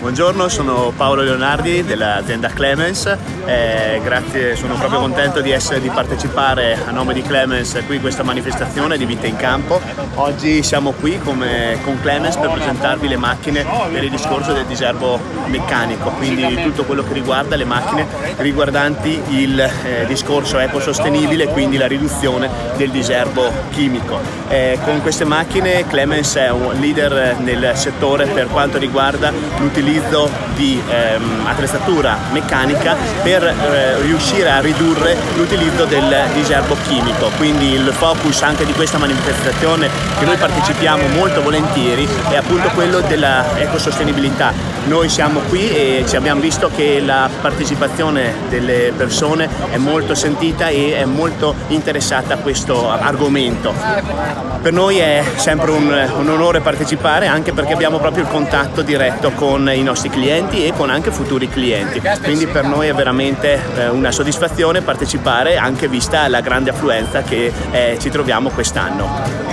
Buongiorno, sono Paolo Leonardi dell'azienda Clemens, eh, grazie, sono proprio contento di, essere, di, partecipare a nome di Clemens qui a questa manifestazione di Vita in Campo. Oggi siamo qui come, con Clemens per presentarvi le macchine per il discorso del diserbo meccanico, quindi tutto quello che riguarda le macchine riguardanti il eh, discorso ecosostenibile, quindi la riduzione del diserbo chimico. Eh, con queste macchine Clemens è un leader nel settore per quanto riguarda l'utilizzo l'utilizzo di ehm, attrezzatura meccanica per eh, riuscire a ridurre l'utilizzo del diserbo chimico. Quindi il focus anche di questa manifestazione che noi partecipiamo molto volentieri è appunto quello della ecosostenibilità. Noi siamo qui e ci abbiamo visto che la partecipazione delle persone è molto sentita e è molto interessata a questo argomento. Per noi è sempre un, un onore partecipare anche perché abbiamo proprio il contatto diretto con i nostri clienti e con anche futuri clienti. Quindi per noi è veramente eh, una soddisfazione partecipare anche vista la grande affluenza che eh, ci troviamo quest'anno.